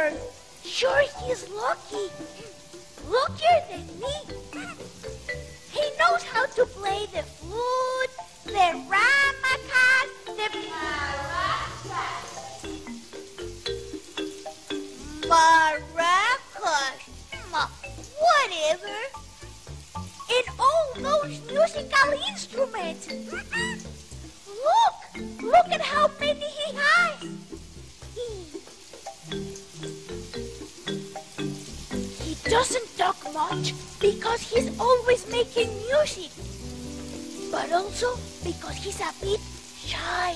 Taciturn. Sure he's lucky. Luckier than me. He knows how to play the flute, the ramacas, the maracas. Ma- mm, mm, Whatever. And all those musical instruments. Mm-hmm. Look! Look at how doesn't talk much because he's always making music. But also because he's a bit shy.